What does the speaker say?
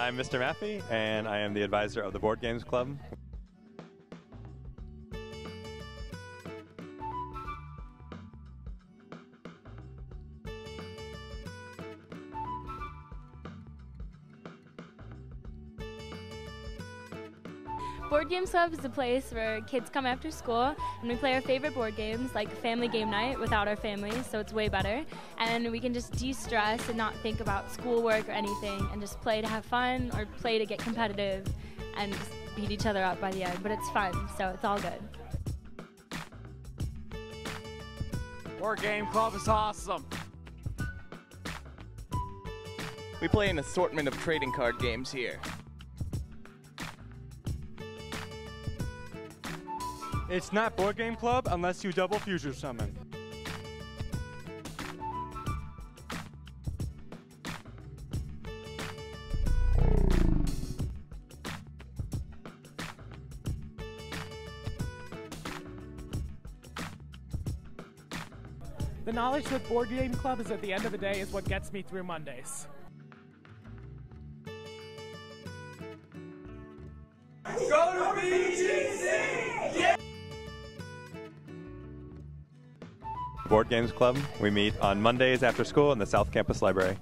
I'm Mr. Maffey, and I am the advisor of the Board Games Club. Board Games Club is a place where kids come after school and we play our favorite board games like family game night without our families, so it's way better. And we can just de stress and not think about schoolwork or anything and just play to have fun or play to get competitive and just beat each other up by the end. But it's fun, so it's all good. Board Game Club is awesome. We play an assortment of trading card games here. It's not Board Game Club unless you double Fusion Summon. The knowledge with Board Game Club is at the end of the day is what gets me through Mondays. Board Games Club. We meet on Mondays after school in the South Campus Library.